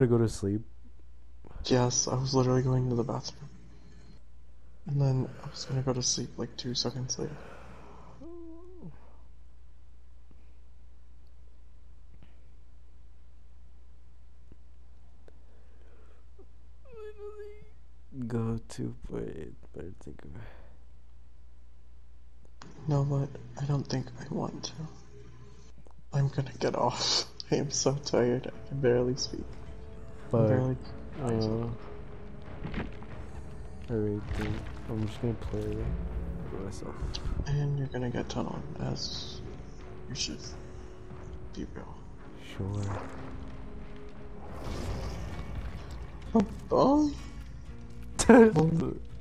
To go to sleep. Yes, I was literally going to the bathroom. And then I was gonna go to sleep like two seconds later. Go to wait, better think of No, but I don't think I want to. I'm gonna get off. I am so tired. I can barely speak. I'm But uh, alright, then I'm just gonna play by myself. And you're gonna get tunneled as you should be real. Sure. Oh,